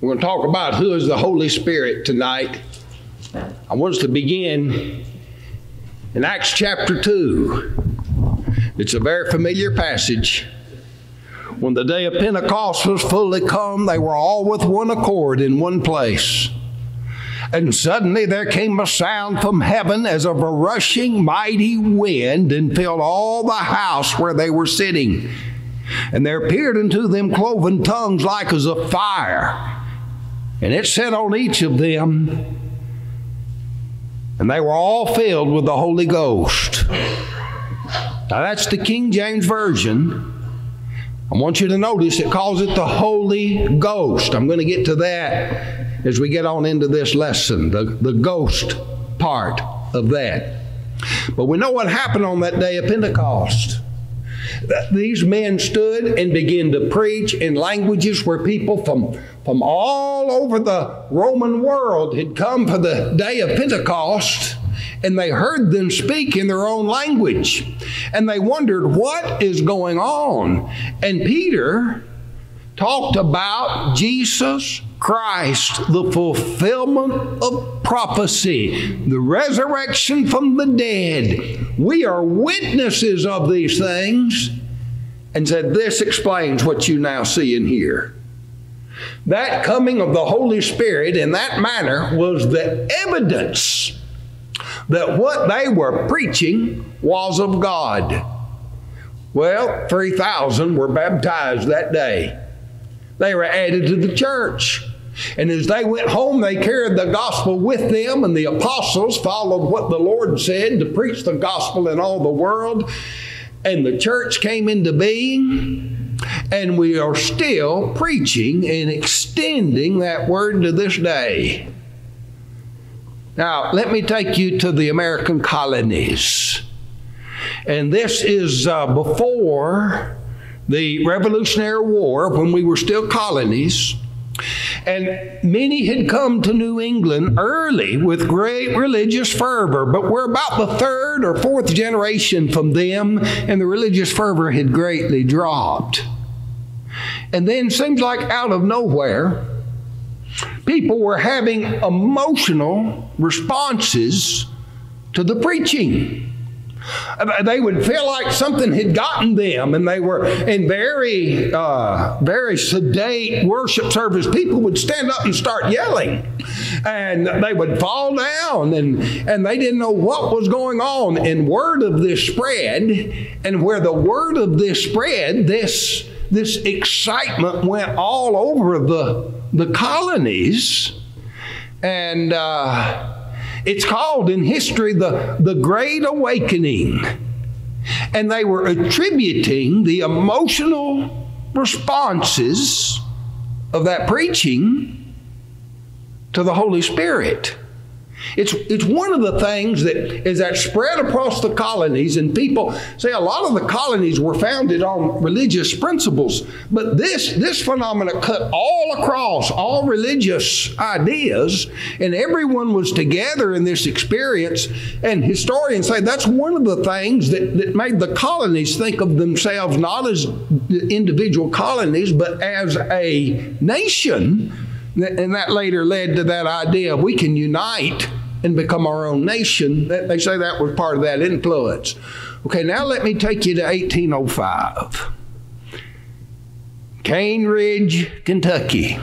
We're going to talk about who is the Holy Spirit tonight. I want us to begin in Acts chapter 2. It's a very familiar passage. When the day of Pentecost was fully come, they were all with one accord in one place. And suddenly there came a sound from heaven as of a rushing mighty wind and filled all the house where they were sitting. And there appeared unto them cloven tongues like as of fire. And it set on each of them, and they were all filled with the Holy Ghost. Now that's the King James Version. I want you to notice it calls it the Holy Ghost. I'm going to get to that as we get on into this lesson, the, the ghost part of that. But we know what happened on that day of Pentecost. These men stood and began to preach in languages where people from, from all over the Roman world had come for the day of Pentecost and they heard them speak in their own language. And they wondered, what is going on? And Peter talked about Jesus Christ, the fulfillment of prophecy, the resurrection from the dead. We are witnesses of these things. And said, This explains what you now see and hear. That coming of the Holy Spirit in that manner was the evidence that what they were preaching was of God. Well, 3,000 were baptized that day. They were added to the church. And as they went home, they carried the gospel with them, and the apostles followed what the Lord said to preach the gospel in all the world. And the church came into being, and we are still preaching and extending that word to this day. Now, let me take you to the American colonies. And this is uh, before the Revolutionary War when we were still colonies. And many had come to New England early with great religious fervor, but we're about the third or fourth generation from them, and the religious fervor had greatly dropped. And then, seems like out of nowhere, people were having emotional responses to the preaching. They would feel like something had gotten them, and they were in very, uh, very sedate worship service. People would stand up and start yelling, and they would fall down, and, and they didn't know what was going on. And word of this spread, and where the word of this spread, this this excitement went all over the the colonies, and. Uh, it's called in history the, the Great Awakening. And they were attributing the emotional responses of that preaching to the Holy Spirit. It's, it's one of the things that is that spread across the colonies, and people say a lot of the colonies were founded on religious principles, but this, this phenomenon cut all across all religious ideas, and everyone was together in this experience. And historians say that's one of the things that, that made the colonies think of themselves not as individual colonies, but as a nation and that later led to that idea we can unite and become our own nation. They say that was part of that influence. Okay, now let me take you to 1805. Cane Ridge, Kentucky.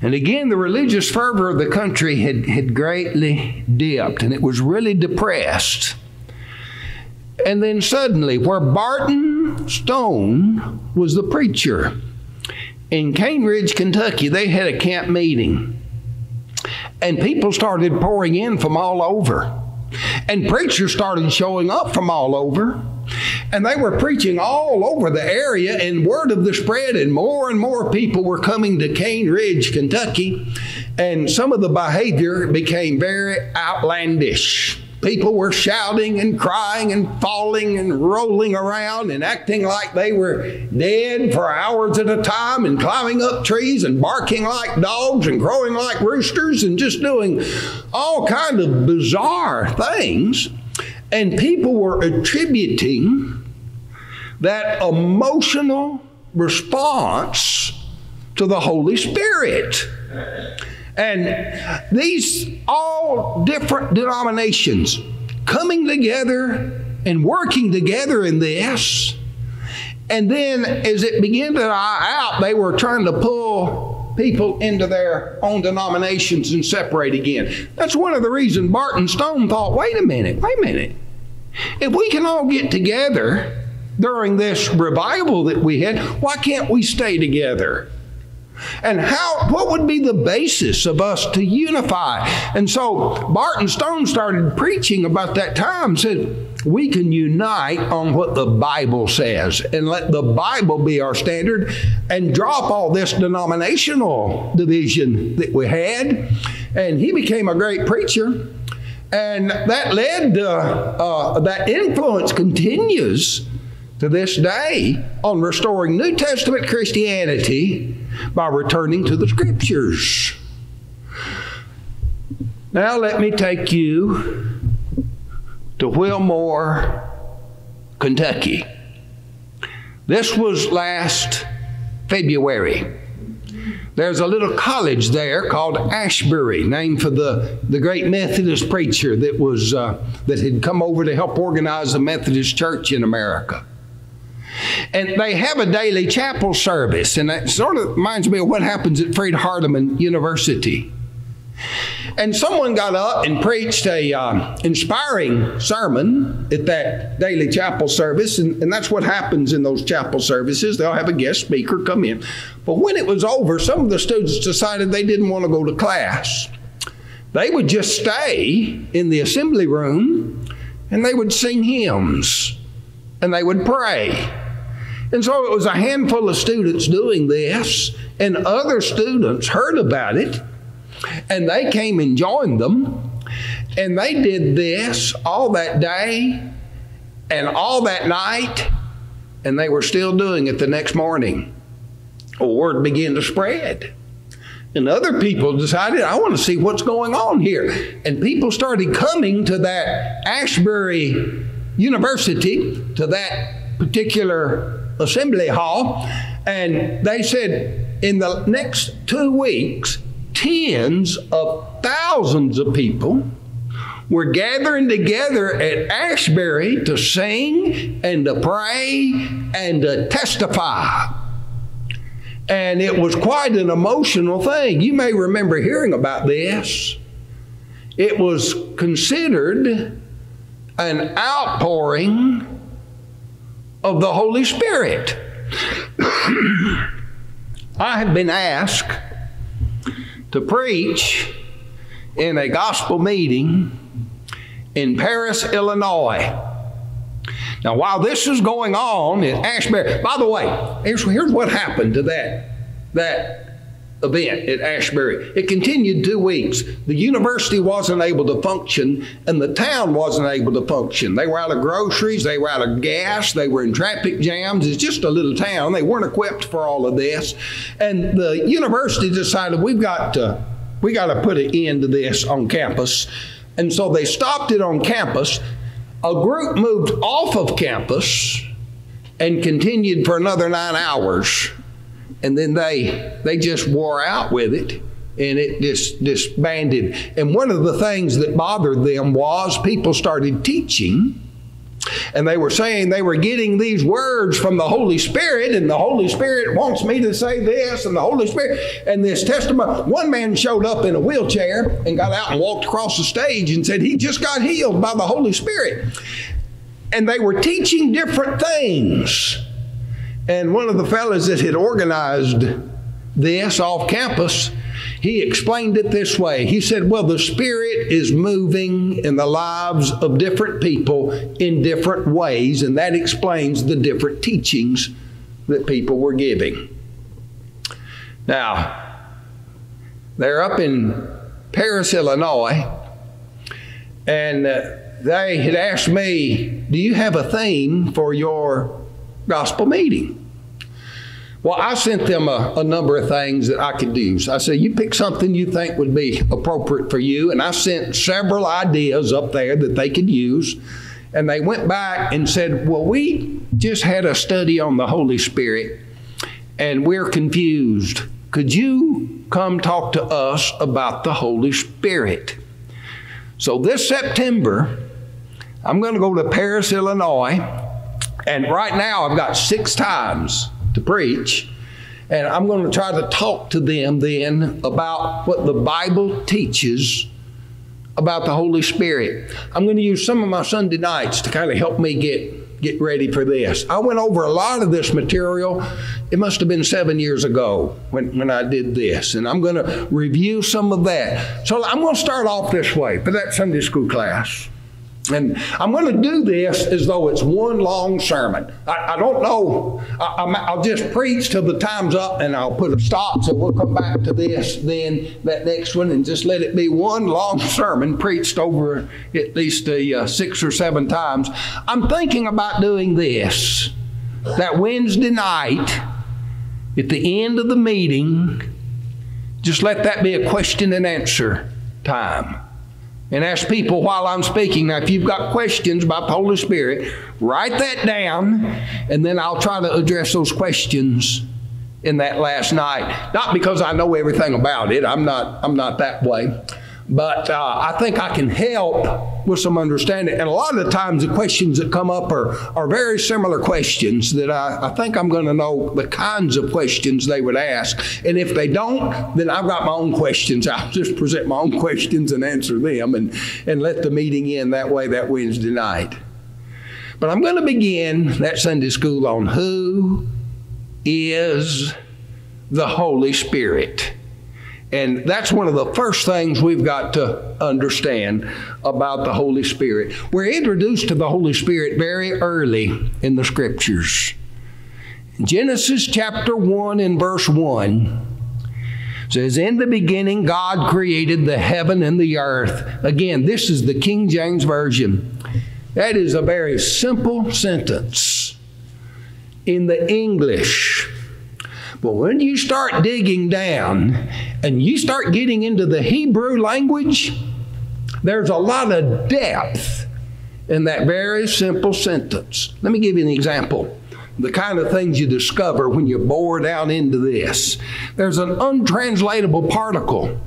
And again, the religious fervor of the country had, had greatly dipped and it was really depressed. And then suddenly, where Barton Stone was the preacher, in Cane Ridge, Kentucky, they had a camp meeting. And people started pouring in from all over. And preachers started showing up from all over. And they were preaching all over the area, and word of the spread, and more and more people were coming to Cane Ridge, Kentucky. And some of the behavior became very outlandish. People were shouting and crying and falling and rolling around and acting like they were dead for hours at a time and climbing up trees and barking like dogs and crowing like roosters and just doing all kind of bizarre things. And people were attributing that emotional response to the Holy Spirit. And these all different denominations coming together and working together in this. And then as it began to die out, they were trying to pull people into their own denominations and separate again. That's one of the reasons Barton Stone thought, wait a minute, wait a minute. If we can all get together during this revival that we had, why can't we stay together? And how what would be the basis of us to unify? And so Barton Stone started preaching about that time, said, we can unite on what the Bible says and let the Bible be our standard and drop all this denominational division that we had. And he became a great preacher. And that led to, uh, that influence continues to this day on restoring New Testament Christianity by returning to the Scriptures. Now, let me take you to Wilmore, Kentucky. This was last February. There's a little college there called Asbury, named for the, the great Methodist preacher that was uh, that had come over to help organize the Methodist Church in America. And they have a daily chapel service, and that sort of reminds me of what happens at Freed Hardeman University. And someone got up and preached a uh, inspiring sermon at that daily chapel service, and, and that's what happens in those chapel services. They'll have a guest speaker come in. But when it was over, some of the students decided they didn't want to go to class. They would just stay in the assembly room and they would sing hymns and they would pray. And so it was a handful of students doing this, and other students heard about it, and they came and joined them. And they did this all that day and all that night, and they were still doing it the next morning. A word began to spread. And other people decided, I want to see what's going on here. And people started coming to that Asbury University, to that particular assembly hall, and they said in the next two weeks, tens of thousands of people were gathering together at Asbury to sing and to pray and to testify. And it was quite an emotional thing. You may remember hearing about this. It was considered an outpouring of the Holy Spirit. I have been asked to preach in a gospel meeting in Paris, Illinois. Now, while this is going on in Asbury, by the way, here's, here's what happened to that, that event at Asbury. It continued two weeks. The university wasn't able to function, and the town wasn't able to function. They were out of groceries, they were out of gas, they were in traffic jams. It's just a little town. They weren't equipped for all of this. And the university decided we've got to we got to put an end to this on campus. And so they stopped it on campus. A group moved off of campus and continued for another nine hours and then they they just wore out with it and it just disbanded and one of the things that bothered them was people started teaching and they were saying they were getting these words from the Holy Spirit, and the Holy Spirit wants me to say this, and the Holy Spirit, and this testimony. One man showed up in a wheelchair and got out and walked across the stage and said he just got healed by the Holy Spirit. And they were teaching different things. And one of the fellows that had organized this off campus, he explained it this way. He said, Well, the Spirit is moving in the lives of different people in different ways, and that explains the different teachings that people were giving. Now, they're up in Paris, Illinois, and uh, they had asked me, Do you have a theme for your gospel meeting? Well, I sent them a, a, number of things that I could use. I said, you pick something you think would be appropriate for you. And I sent several ideas up there that they could use. And they went back and said, well, we just had a study on the Holy Spirit and we're confused. could you come talk to us about the Holy Spirit? So this September, I'm going to go to Paris, Illinois, and right now I've got six times to preach. And I'm going to try to talk to them then about what the Bible teaches about the Holy Spirit. I'm going to use some of my Sunday nights to kind of help me get get ready for this. I went over a lot of this material. It must have been seven years ago when, when I did this, and I'm going to review some of that. So I'm going to start off this way for that Sunday school class. And I'm going to do this as though it's one long sermon. I, I don't know. I, will just preach till the time's up and I'll put a stop so we'll come back to this then, that next one, and just let it be one long sermon preached over at least uh, six or seven times. I'm thinking about doing this that Wednesday night at the end of the meeting, just let that be a question and answer time and ask people while I'm speaking. Now, if you've got questions about the Holy Spirit, write that down, and then I'll try to address those questions in that last night. Not because I know everything about it. I'm not. I'm not that way. But uh, I think I can help with some understanding. And a lot of the times, the questions that come up are, are very similar questions that I, I think I'm going to know the kinds of questions they would ask. And if they don't, then I've got my own questions. I'll just present my own questions and answer them and, and let the meeting end that way that Wednesday night. But I'm going to begin that Sunday school on who is the Holy Spirit. And that's one of the first things we've got to understand about the Holy Spirit. We're introduced to the Holy Spirit very early in the Scriptures. Genesis chapter 1 and verse 1 says, In the beginning, God created the heaven and the earth. Again, this is the King James Version. That is a very simple sentence. In the English, but when you start digging down and you start getting into the Hebrew language, there's a lot of depth in that very simple sentence. Let me give you an example. The kind of things you discover when you bore down into this. There's an untranslatable particle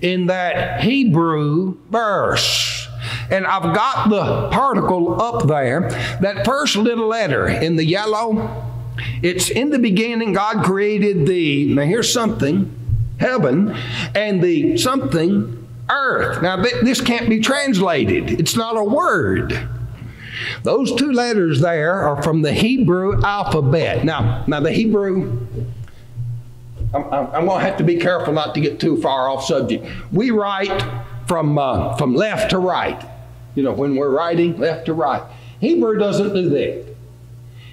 in that Hebrew verse. And I've got the particle up there. That first little letter in the yellow, it's in the beginning, God created the, now here's something, heaven, and the something, earth. Now, th- this can't be translated, it's not a word. Those two letters there are from the Hebrew alphabet. Now, now the Hebrew, I'm, I'm going to have to be careful not to get too far off subject. We write from, uh, from left to right. You know, when we're writing, left to right. Hebrew doesn't do that.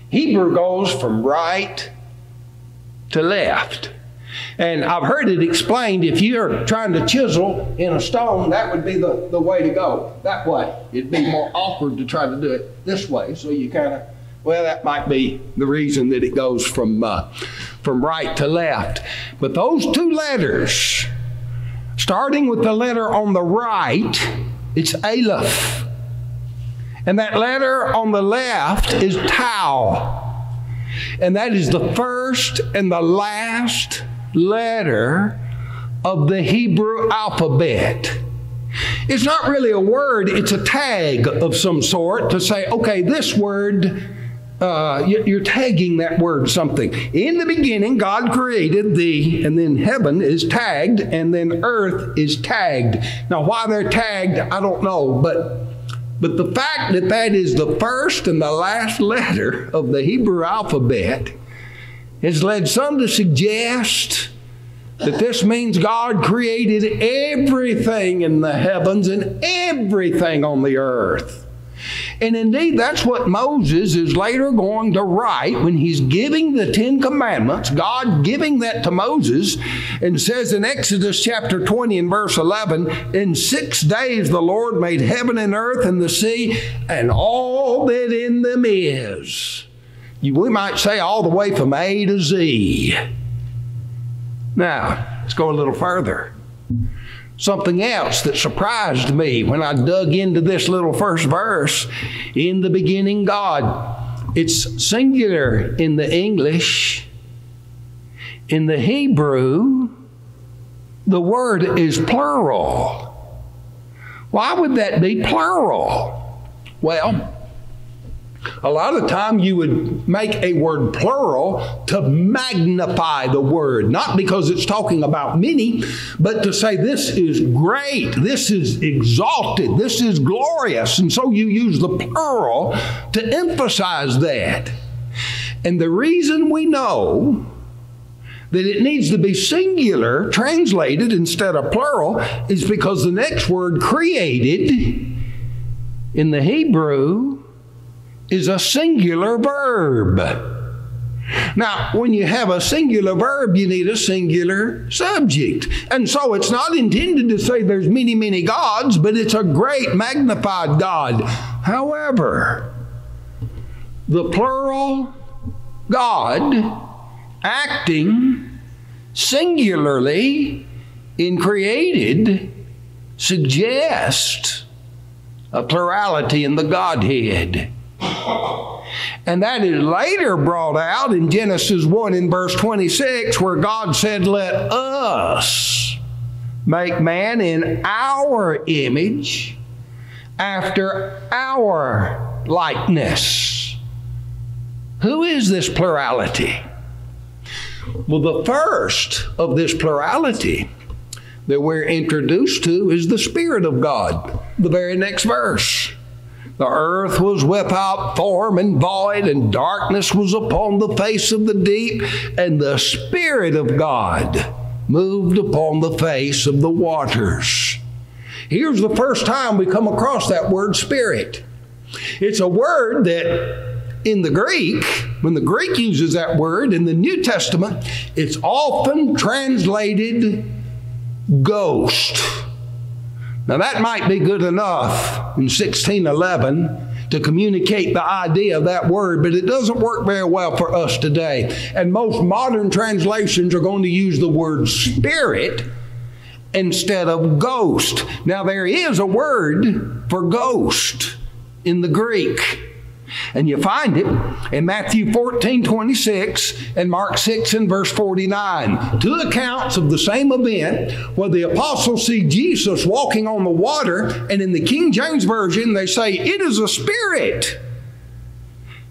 Hebrew goes from right to left. And I've heard it explained if you're trying to chisel in a stone, that would be the, the way to go, that way. It'd be more awkward to try to do it this way. So you kind of, well, that might be the reason that it goes from, uh, from right to left. But those two letters, starting with the letter on the right, it's Aleph. And that letter on the left is tau. And that is the first and the last letter of the Hebrew alphabet. It's not really a word, it's a tag of some sort to say, okay, this word, uh, you're tagging that word something. In the beginning, God created the, and then heaven is tagged, and then earth is tagged. Now, why they're tagged, I don't know, but but the fact that that is the first and the last letter of the Hebrew alphabet has led some to suggest that this means God created everything in the heavens and everything on the earth. And indeed, that's what Moses is later going to write when he's giving the Ten Commandments, God giving that to Moses, and says in Exodus chapter 20 and verse 11, In six days the Lord made heaven and earth and the sea and all that in them is. We might say all the way from A to Z. Now, let's go a little further something else that surprised me when I dug into this little first verse. In the beginning, God. It's singular in the English. In the Hebrew, the word is plural. Why would that be plural? Well, a lot of the time you would make a word plural to magnify the word, not because it's talking about many, but to say this is great, this is exalted, this is glorious. And so you use the plural to emphasize that. And the reason we know that it needs to be singular, translated instead of plural, is because the next word, created, in the Hebrew, is a singular verb. Now, when you have a singular verb, you need a singular subject. And so it's not intended to say there's many, many gods, but it's a great magnified God. However, the plural God acting singularly in created suggests a plurality in the Godhead. And that is later brought out in Genesis 1 in verse 26, where God said, Let us make man in our image after our likeness. Who is this plurality? Well, the first of this plurality that we're introduced to is the Spirit of God. The very next verse. The earth was without form and void, and darkness was upon the face of the deep, and the Spirit of God moved upon the face of the waters. Here's the first time we come across that word Spirit. It's a word that in the Greek, when the Greek uses that word in the New Testament, it's often translated ghost. Now, that might be good enough in 1611 to communicate the idea of that word, but it doesn't work very well for us today. And most modern translations are going to use the word spirit instead of ghost. Now, there is a word for ghost in the Greek. And you find it in Matthew 14, 26 and Mark 6 and verse 49. Two accounts of the same event where the apostles see Jesus walking on the water, and in the King James Version, they say, It is a spirit.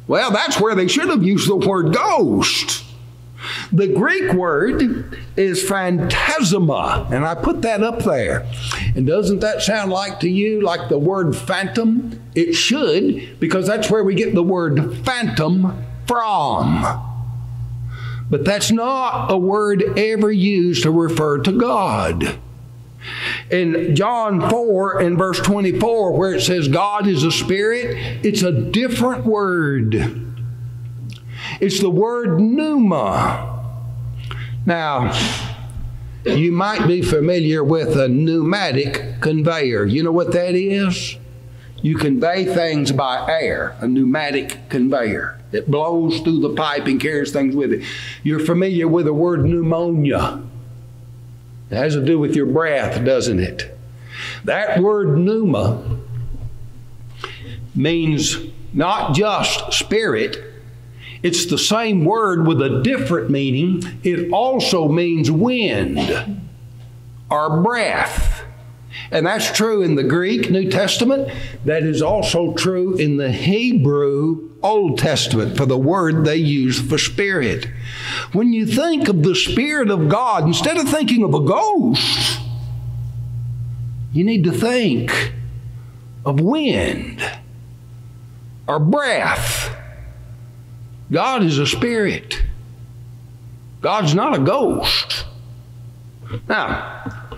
Well, that's where they should have used the word ghost. The Greek word is phantasma, and I put that up there. And doesn't that sound like to you like the word phantom? It should, because that's where we get the word phantom from. But that's not a word ever used to refer to God. In John 4 and verse 24, where it says God is a spirit, it's a different word. It's the word pneuma. Now, you might be familiar with a pneumatic conveyor. You know what that is? You convey things by air, a pneumatic conveyor. It blows through the pipe and carries things with it. You're familiar with the word pneumonia. It has to do with your breath, doesn't it? That word pneuma means not just spirit, it's the same word with a different meaning. It also means wind or breath. And that's true in the Greek New Testament. That is also true in the Hebrew Old Testament for the word they use for spirit. When you think of the Spirit of God, instead of thinking of a ghost, you need to think of wind or breath God is a spirit. God's not a ghost. Now,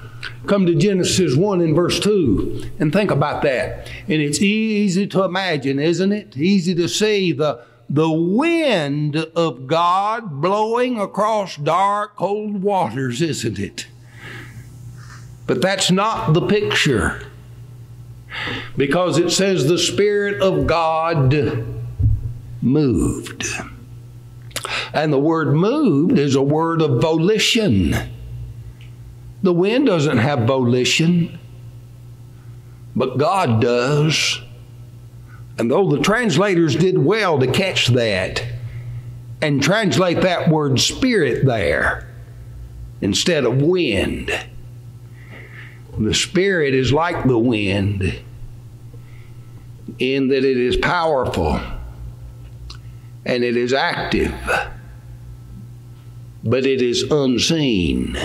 come to Genesis 1 and verse 2 and think about that. And it's easy to imagine, isn't it? Easy to see the, the wind of God blowing across dark, cold waters, isn't it? But that's not the picture. Because it says the Spirit of God moved. And the word moved is a word of volition. The wind doesn't have volition, but God does. And though the translators did well to catch that, and translate that word spirit there instead of wind. The spirit is like the wind in that it is powerful and it is active, but it is unseen.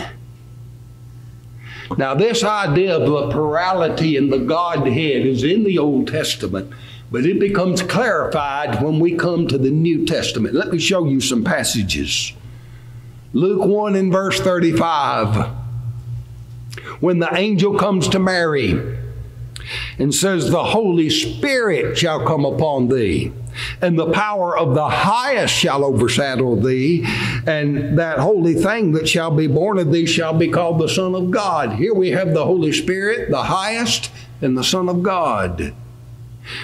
Now, this idea of the plurality in the Godhead is in the Old Testament, but it becomes clarified when we come to the New Testament. Let me show you some passages. Luke 1 in verse 35. When the angel comes to Mary and says, The Holy Spirit shall come upon thee and the power of the highest shall overshadow thee, and that holy thing that shall be born of thee shall be called the Son of God. Here we have the Holy Spirit, the highest, and the Son of God.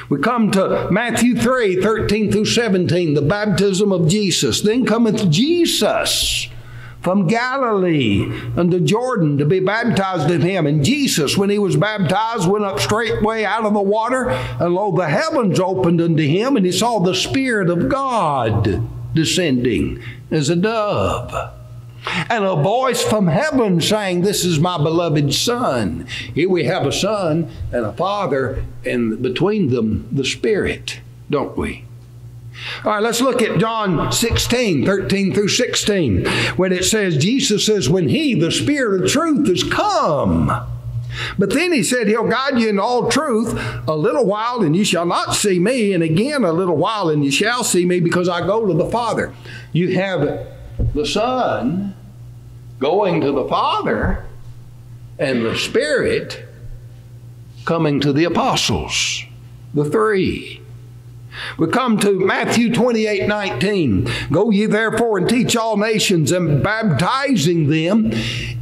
We come to Matthew 3 13 through 17, the baptism of Jesus. Then cometh Jesus from Galilee unto Jordan to be baptized of him. And Jesus, when he was baptized, went up straightway out of the water, and lo, the heavens opened unto him, and he saw the Spirit of God descending as a dove. And a voice from heaven saying, This is my beloved Son. Here we have a Son and a Father, and between them, the Spirit, don't we? All right, let's look at John 16, 13 through 16, when it says, Jesus says, When He, the Spirit of truth, is come. But then he said, He'll guide you in all truth a little while, and you shall not see me, and again a little while, and you shall see me, because I go to the Father. You have the Son going to the Father, and the Spirit coming to the apostles, the three. We come to Matthew 28 19. Go ye therefore and teach all nations and baptizing them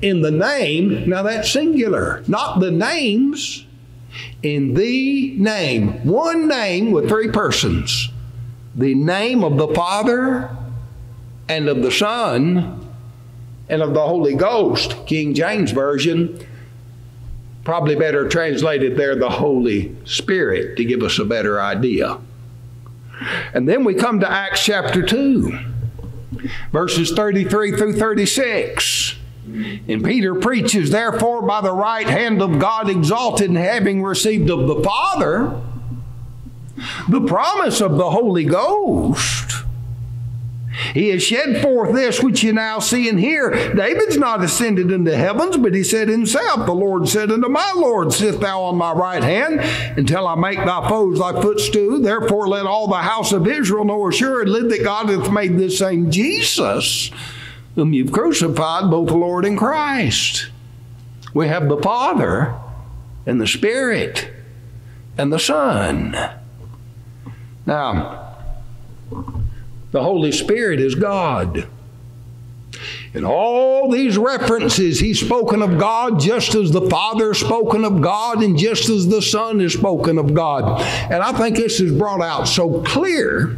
in the name, now that's singular, not the names, in the name, one name with three persons. The name of the Father and of the Son and of the Holy Ghost, King James Version. Probably better translated there, the Holy Spirit, to give us a better idea. And then we come to Acts chapter 2, verses 33 through 36. And Peter preaches, Therefore, by the right hand of God exalted, and having received of the Father the promise of the Holy Ghost he has shed forth this which you now see and hear. David's not ascended into heavens, but he said himself, The Lord said unto my Lord, Sit thou on my right hand until I make thy foes thy footstool. Therefore let all the house of Israel know assuredly that God hath made this same Jesus, whom you've crucified, both Lord and Christ. We have the Father and the Spirit and the Son. Now, the Holy Spirit is God. In all these references, he's spoken of God just as the Father spoken of God and just as the Son is spoken of God. And I think this is brought out so clear.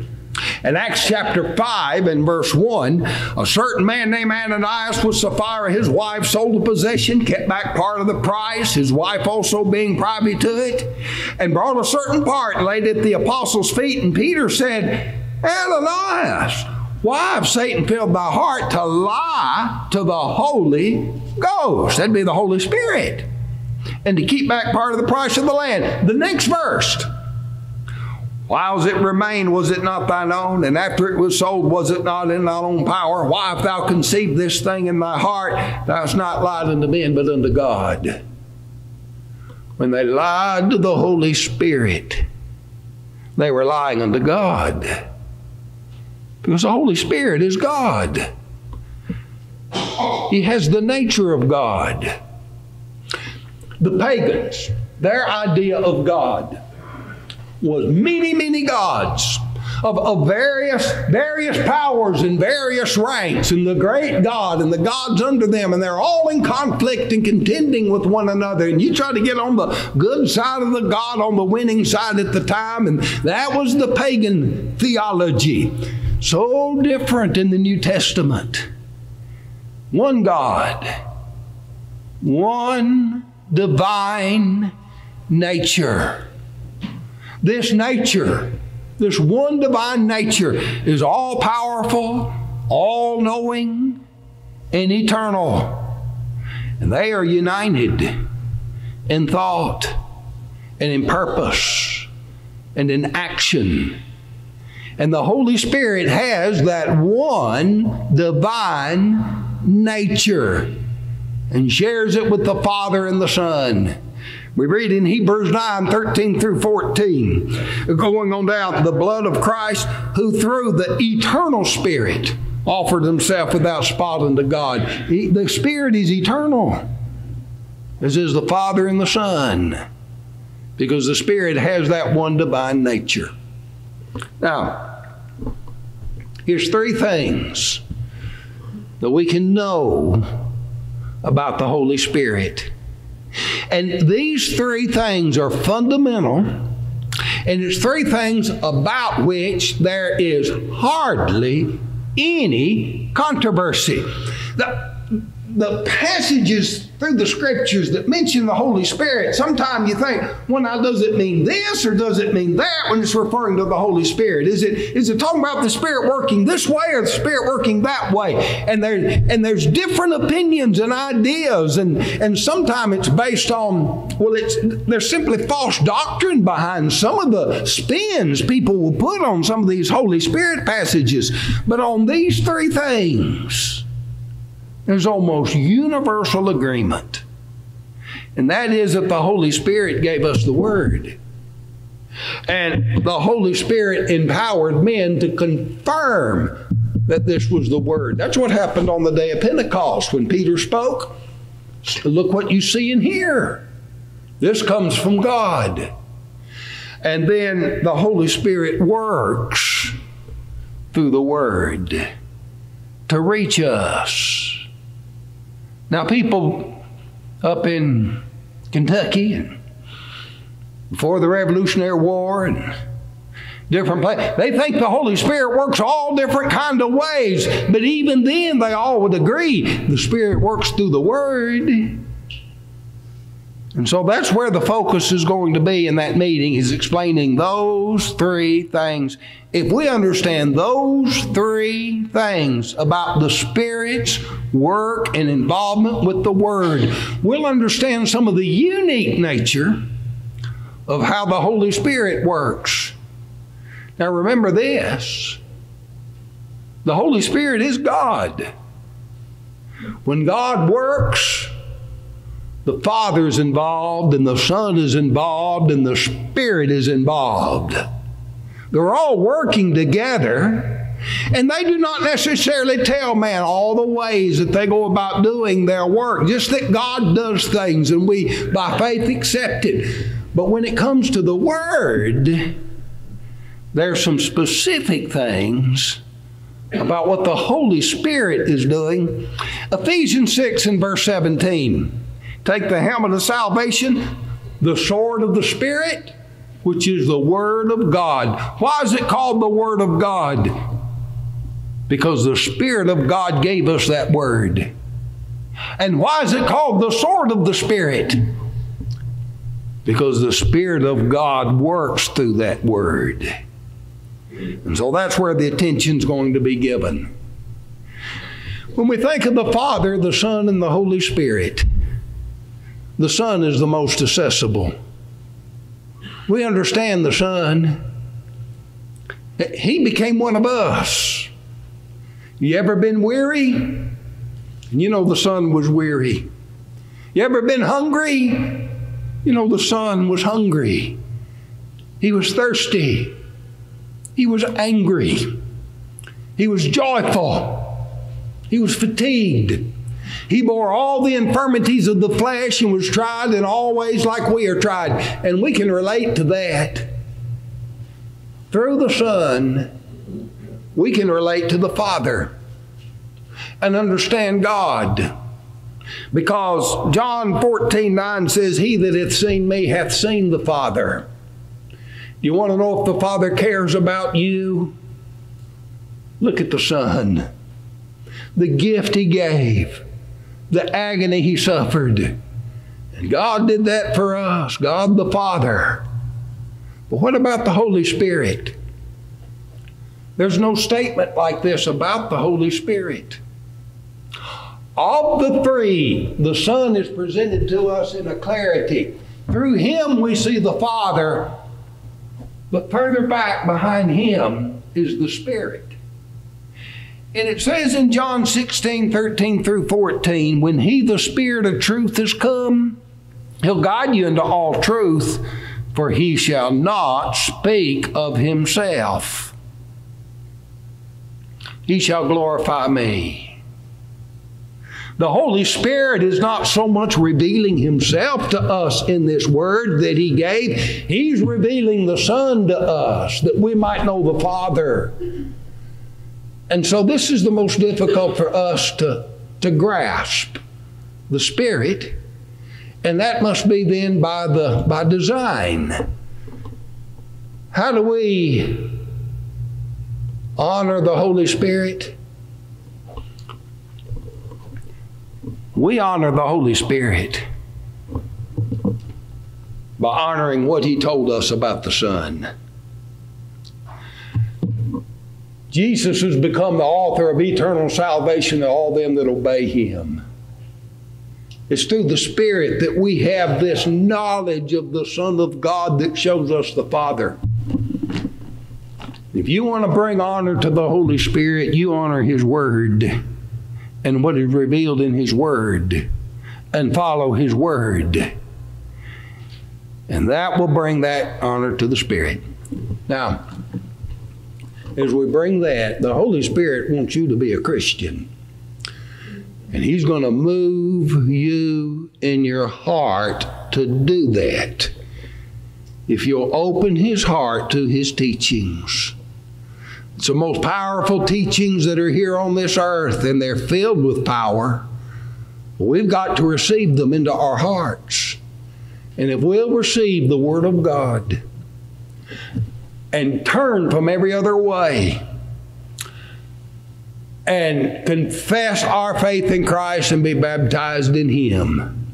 In Acts chapter 5 and verse 1, a certain man named Ananias with Sapphira, his wife, sold a possession, kept back part of the price, his wife also being privy to it, and brought a certain part, laid at the apostles' feet. And Peter said, Ananias, why have Satan filled thy heart to lie to the Holy Ghost? That'd be the Holy Spirit. And to keep back part of the price of the land. The next verse. Whiles it remained, was it not thine own? And after it was sold, was it not in thine own power? Why have thou conceived this thing in thy heart? Thou hast not lied unto men, but unto God. When they lied to the Holy Spirit, they were lying unto God. Because the Holy Spirit is God. He has the nature of God. The pagans, their idea of God was many, many gods of, of various, various powers and various ranks, and the great God and the gods under them, and they're all in conflict and contending with one another. And you try to get on the good side of the God, on the winning side at the time, and that was the pagan theology. So different in the New Testament. One God, one divine nature. This nature this one divine nature is all powerful, all knowing, and eternal. And they are united in thought and in purpose and in action. And the Holy Spirit has that one divine nature and shares it with the Father and the Son. We read in Hebrews 9 13 through 14, going on down, the blood of Christ, who through the eternal Spirit offered himself without spot unto God. He, the Spirit is eternal, as is the Father and the Son, because the Spirit has that one divine nature. Now, here's three things that we can know about the Holy Spirit. And these three things are fundamental, and it's three things about which there is hardly any controversy. The, the passages through the scriptures that mention the Holy Spirit, sometimes you think, well, now does it mean this or does it mean that when it's referring to the Holy Spirit? Is it is it talking about the Spirit working this way or the Spirit working that way? And there and there's different opinions and ideas, and and sometimes it's based on well, it's there's simply false doctrine behind some of the spins people will put on some of these Holy Spirit passages, but on these three things. There's almost universal agreement. And that is that the Holy Spirit gave us the Word. And the Holy Spirit empowered men to confirm that this was the Word. That's what happened on the day of Pentecost when Peter spoke. Look what you see and hear. This comes from God. And then the Holy Spirit works through the Word to reach us. Now, people up in Kentucky and before the Revolutionary War and different places, they think the Holy Spirit works all different kind of ways. But even then, they all would agree the Spirit works through the Word. And so that's where the focus is going to be in that meeting is explaining those three things. If we understand those three things about the Spirit's work and involvement with the Word, we'll understand some of the unique nature of how the Holy Spirit works. Now remember this. The Holy Spirit is God. When God works, the Father is involved, and the Son is involved, and the Spirit is involved. They're all working together, and they do not necessarily tell man all the ways that they go about doing their work, just that God does things and we, by faith, accept it. But when it comes to the Word, there's some specific things about what the Holy Spirit is doing. Ephesians 6 and verse 17. Take the helmet of salvation, the sword of the Spirit, which is the Word of God. Why is it called the Word of God? Because the Spirit of God gave us that Word. And why is it called the sword of the Spirit? Because the Spirit of God works through that Word. And so that's where the attention's going to be given. When we think of the Father, the Son, and the Holy Spirit, the Son is the most accessible. We understand the Son. He became one of us. You ever been weary? You know the Son was weary. You ever been hungry? You know the Son was hungry. He was thirsty. He was angry. He was joyful. He was fatigued. He bore all the infirmities of the flesh and was tried in all ways like we are tried. And we can relate to that. Through the Son, we can relate to the Father and understand God. Because John 14 9 says, He that hath seen me hath seen the Father. You want to know if the Father cares about you? Look at the Son, the gift He gave the agony he suffered. And God did that for us, God the Father. But what about the Holy Spirit? There's no statement like this about the Holy Spirit. Of the three, the Son is presented to us in a clarity. Through him we see the Father, but further back behind him is the Spirit. And it says in John 16, 13 through 14, when he, the Spirit of truth, has come, he'll guide you into all truth, for he shall not speak of himself. He shall glorify me. The Holy Spirit is not so much revealing Himself to us in this word that He gave, He's revealing the Son to us that we might know the Father. And so this is the most difficult for us to, to grasp the Spirit. And that must be then by the by design. How do we honor the Holy Spirit? We honor the Holy Spirit by honoring what He told us about the Son. Jesus has become the author of eternal salvation to all them that obey him. It's through the Spirit that we have this knowledge of the Son of God that shows us the Father. If you want to bring honor to the Holy Spirit, you honor His Word and what is revealed in His Word and follow His Word. And that will bring that honor to the Spirit. Now, as we bring that, the Holy Spirit wants you to be a Christian. And He's going to move you in your heart to do that. If you'll open His heart to His teachings. It's the most powerful teachings that are here on this earth, and they're filled with power. We've got to receive them into our hearts. And if we'll receive the Word of God, and turn from every other way and confess our faith in Christ and be baptized in Him.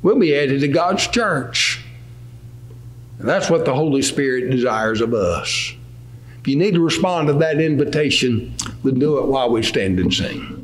We'll be added to God's church. And that's what the Holy Spirit desires of us. If you need to respond to that invitation, then do it while we stand and sing.